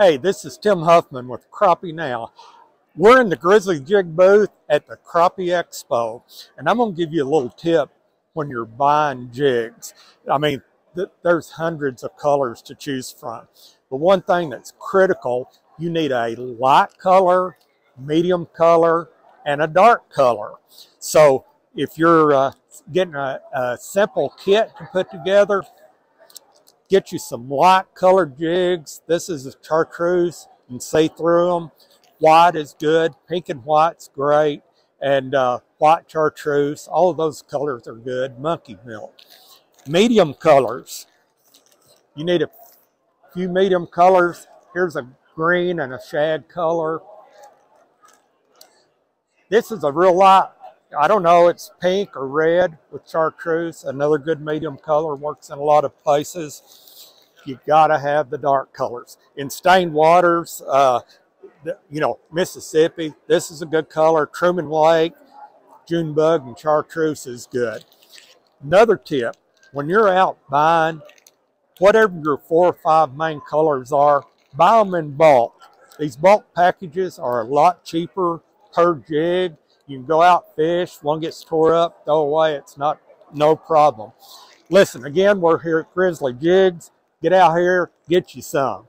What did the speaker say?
Hey, this is Tim Huffman with Crappie Now. We're in the Grizzly Jig booth at the Crappie Expo, and I'm going to give you a little tip when you're buying jigs. I mean, th there's hundreds of colors to choose from. But one thing that's critical, you need a light color, medium color, and a dark color. So if you're uh, getting a, a simple kit to put together, get you some light colored jigs. This is a chartreuse. Can see through them. White is good. Pink and white's great. And uh, white chartreuse. All those colors are good. Monkey milk. Medium colors. You need a few medium colors. Here's a green and a shad color. This is a real light I don't know, it's pink or red with chartreuse. Another good medium color, works in a lot of places. You gotta have the dark colors. In stained waters, uh, you know, Mississippi, this is a good color. Truman Lake, Junebug and chartreuse is good. Another tip, when you're out buying, whatever your four or five main colors are, buy them in bulk. These bulk packages are a lot cheaper per jig you go out, fish, one gets tore up, throw away, it's not, no problem. Listen, again, we're here at Grizzly Jigs. Get out here, get you some.